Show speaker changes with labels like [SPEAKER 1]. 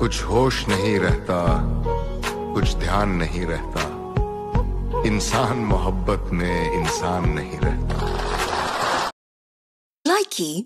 [SPEAKER 1] कुछ होश नहीं रहता, कुछ ध्यान नहीं रहता। इंसान मोहब्बत में इंसान नहीं रहता।
[SPEAKER 2] Likey